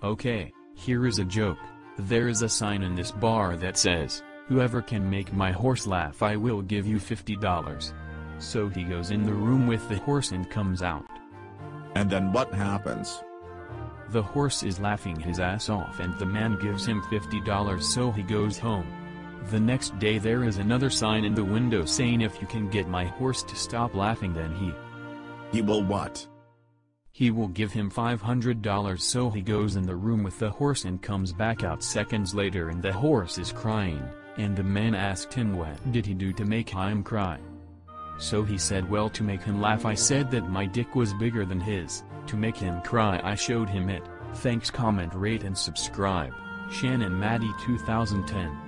Okay, here is a joke. There is a sign in this bar that says, Whoever can make my horse laugh I will give you $50. So he goes in the room with the horse and comes out. And then what happens? The horse is laughing his ass off and the man gives him $50 so he goes home. The next day there is another sign in the window saying if you can get my horse to stop laughing then he He will what? He will give him $500 so he goes in the room with the horse and comes back out seconds later and the horse is crying, and the man asked him what did he do to make him cry. So he said well to make him laugh I said that my dick was bigger than his, to make him cry I showed him it, thanks comment rate and subscribe, Shannon Maddy 2010